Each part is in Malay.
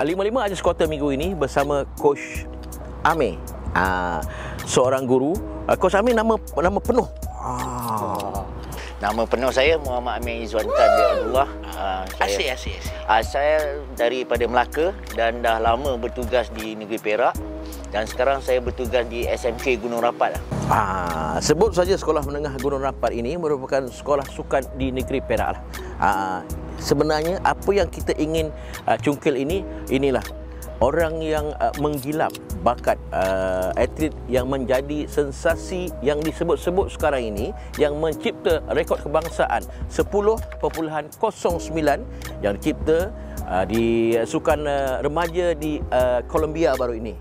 Ah, 55 aja skuota minggu ini bersama coach Amir. Ah, seorang guru. Ah, coach Amir nama nama penuh. Ah. Nama penuh saya Muhammad Amir Izzuan Tan bin Abdullah. Uh, Asyik, asyik, asyik. Uh, saya daripada Melaka dan dah lama bertugas di negeri Perak dan sekarang saya bertugas di SMK Gunung Rapat. Ah, sebut saja sekolah menengah Gunung Rapat ini merupakan sekolah sukan di negeri Perak lah. Ah, sebenarnya apa yang kita ingin uh, cungkil ini inilah orang yang uh, menggilap bakat uh, atlet yang menjadi sensasi yang disebut-sebut sekarang ini yang mencipta rekod kebangsaan 10.09 yang dicipta uh, di sukan uh, remaja di uh, Colombia baru ini.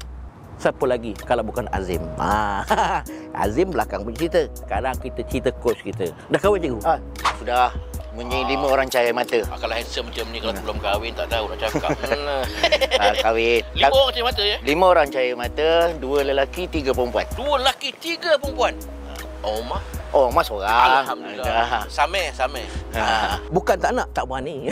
Siapa lagi kalau bukan Azim? Ah, Azim belakang pun cerita. Sekarang kita cerita coach kita. Dah kahwin cikgu? Ah, sudah Menjadi lima orang cahaya mata. Ah, kalau handsome macam ni kalau belum kahwin tak tahu nak cakap. Hmm. Ah, kahwin. Lima orang cahaya mata ya? Lima orang cahaya mata, dua lelaki, tiga perempuan. Dua lelaki, tiga perempuan. Oh, mah. Oh, mas orang. Alhamdulillah. Sameh, sameh. Ha. Bukan tak nak, tak berani.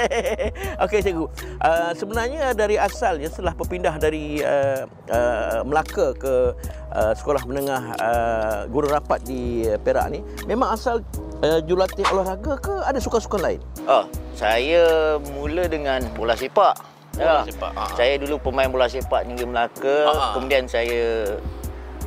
Okey cikgu. Uh, sebenarnya dari asalnya setelah berpindah dari uh, uh, Melaka ke uh, sekolah menengah uh, Guru Rapat di Perak ni, memang asal uh, jurulatih olahraga ke ada sukan-sukan lain? Oh, saya mula dengan bola sepak. Bola Ya. sepak, ha. Saya dulu pemain bola sepak Negeri Melaka. Ha. Kemudian saya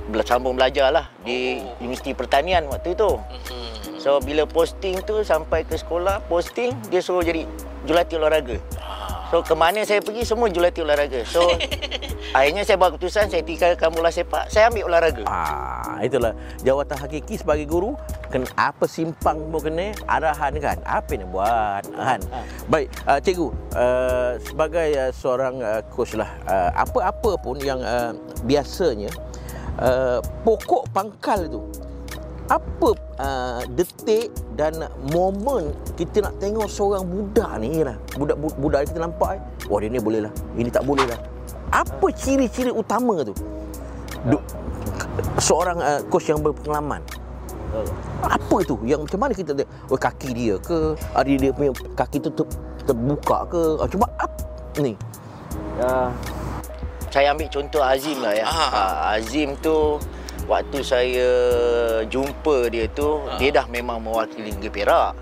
bela- sambung belajar lah di Oh. Universiti Pertanian waktu itu. Hmm. So bila posting tu sampai ke sekolah, posting dia suruh jadi jurulatih olahraga. Ah. So ke mana saya pergi semua jurulatih olahraga. So akhirnya saya buat keputusan saya tinggalkan bola sepak, saya ambil olahraga. Ah, itulah jawatan hakiki sebagai guru. Kena apa simpang pun kena arahan kan? Apa nak buat? Kan? baik uh, cikgu uh, sebagai uh, seorang uh, coach lah uh, apa-apa pun yang uh, biasanya uh, pokok pangkal itu apa uh, detik dan momen kita nak tengok seorang budak ni lah. Budak bu- budak kita nampak eh, wah dia ni boleh lah. Ini tak boleh lah apa ciri-ciri utama tu Du- seorang uh, coach yang berpengalaman apa tu yang macam mana kita oh, kaki dia ke ada dia punya kaki tu ter, terbuka ke ah, cuba apa ni Ya. Saya ambil contoh Azim lah ya. Ah. Ha, Azim tu waktu saya jumpa dia tu Ah. dia dah memang mewakili Negeri Perak.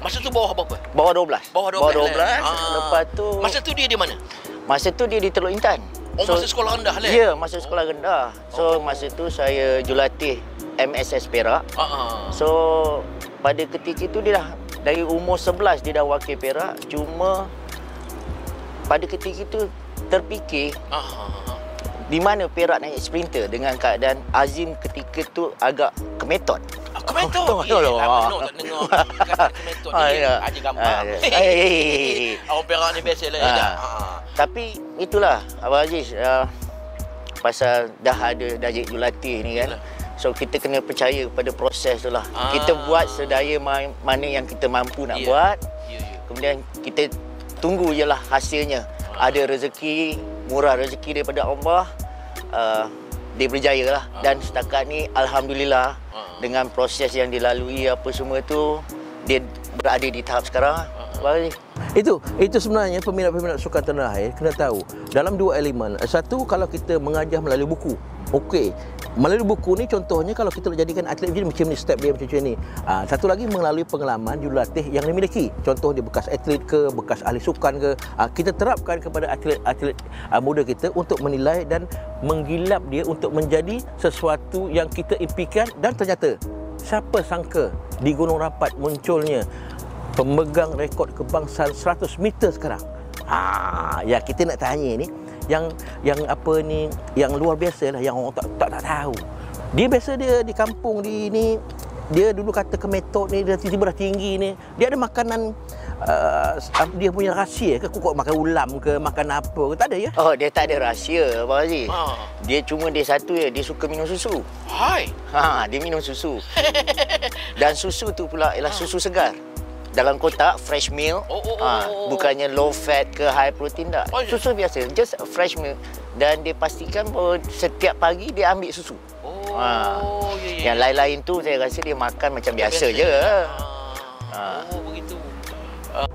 Masa tu bawah berapa? Bawah 12. Bawah 12. Bawah 12. lah. Ah. Lepas tu Masa tu dia di mana? Masa tu dia di Teluk Intan. Oh, masa sekolah rendah lah. Ya, masa sekolah rendah. So Oh. masa tu saya jurulatih MSS Perak. Ha ah. So pada ketika itu dia dah dari umur 11 dia dah wakil Perak. Cuma pada ketika itu terfikir Ah. di mana Perak naik sprinter dengan keadaan Azim ketika tu agak kemetot. Aku metot. Oh, oh, lama oh. tak dengar. Kata aku metot Ah, ni. ya. Haji gampang. Ah, ya. Eh. Orang Perak ni biasa lah. Ah. Ah. Tapi itulah Abang Aziz uh, pasal dah ada Dajik Julatih ni kan. Yalah. So kita kena percaya pada proses tu lah. Ah. Kita buat sedaya ma- mana yang kita mampu nak Ya. buat. Ya, ya. Kemudian kita tunggu je lah hasilnya. Ah. Ada rezeki, murah rezeki daripada Allah. Uh, dia berjaya lah. Dan setakat ni Alhamdulillah Ah. dengan proses yang dilalui apa semua tu dia berada di tahap sekarang. Aziz. Itu itu sebenarnya peminat-peminat sukan tanah air kena tahu. Dalam dua elemen satu kalau kita mengajar melalui buku. Okey. Melalui buku ni contohnya kalau kita nak jadikan atlet macam ni macam ni step dia macam ni. Ah, satu lagi melalui pengalaman jurulatih yang dimiliki. Contoh dia bekas atlet ke bekas ahli sukan ke. Ah, kita terapkan kepada atlet-atlet ah, muda kita untuk menilai dan menggilap dia untuk menjadi sesuatu yang kita impikan dan ternyata siapa sangka di Gunung Rapat munculnya pemegang rekod kebangsaan 100 meter sekarang. Ha, ya kita nak tanya ni yang yang apa ni yang luar biasa lah yang orang tak tak, tak tahu. Dia biasa dia di kampung di ni dia dulu kata ke metod ni dia tiba-tiba dah tinggi ni. Dia ada makanan uh, dia punya rahsia ke kok makan ulam ke makan apa ke tak ada ya? Oh, dia tak ada rahsia Abang Aziz. Ah. Dia cuma dia satu je, dia suka minum susu. Hai. Ha, dia minum susu. Dan susu tu pula ialah susu segar. Dalam kotak fresh milk. Oh, oh, Ha, oh, oh. bukannya low fat ke high protein tak. Oh, ya. Susu biasa, just fresh milk. Dan dia pastikan bahawa setiap pagi dia ambil susu. Oh, Ha. ya, ya. Yang lain-lain tu saya rasa dia makan macam biasa, je. Ah. Ah. Oh, begitu.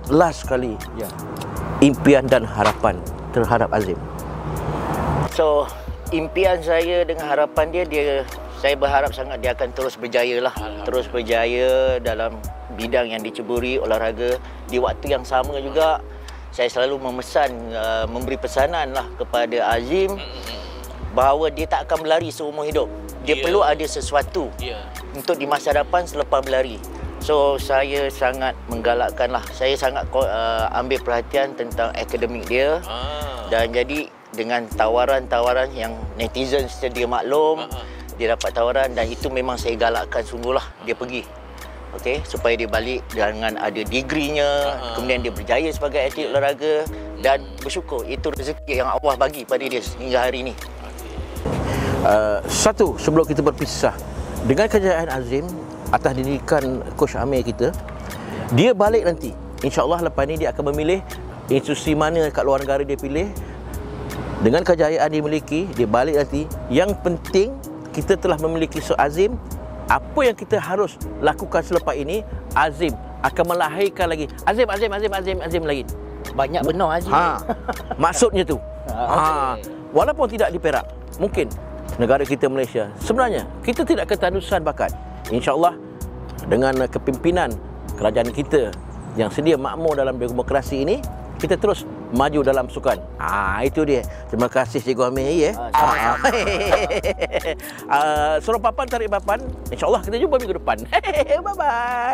Last sekali ya. Impian dan harapan terhadap Azim? So, impian saya dengan harapan dia dia saya berharap sangat dia akan terus berjaya lah. Terus berjaya dalam bidang yang diceburi olahraga di waktu yang sama juga saya selalu memesan uh, memberi pesanan lah kepada Azim bahawa dia tak akan berlari seumur hidup. Dia Ya. perlu ada sesuatu Ya. untuk di masa depan selepas berlari. So saya sangat menggalakkan lah. Saya sangat uh, ambil perhatian tentang akademik dia Ah. dan jadi dengan tawaran-tawaran yang netizen sedia maklum, Ha, ha. Dia dapat tawaran dan itu memang saya galakkan sungguhlah dia pergi. Okey, supaya dia balik dengan ada degree-nya, ha. kemudian dia berjaya sebagai atlet olahraga dan bersyukur itu rezeki yang Allah bagi pada dia hingga hari ini. Uh, satu, sebelum kita berpisah, dengan kejayaan Azim atas didikan Coach Amir kita, dia balik nanti. InsyaAllah lepas ni dia akan memilih institusi mana kat luar negara dia pilih. Dengan kejayaan dia miliki, dia balik nanti. Yang penting, kita telah memiliki so Azim. Apa yang kita harus lakukan selepas ini, Azim akan melahirkan lagi. Azim, Azim, Azim, Azim, Azim lagi. Banyak benar Azim. Ha. Maksudnya tu. Ha. Walaupun tidak di Perak, mungkin negara kita Malaysia. Sebenarnya kita tidak ketanusan bakat. Insya-Allah dengan kepimpinan kerajaan kita yang sedia makmur dalam demokrasi ini, kita terus maju dalam sukan. Ah itu dia. Terima kasih Cikgu Amir ya. Ah, uh, suruh papan tarik papan. Insya-Allah kita jumpa minggu depan. Bye bye.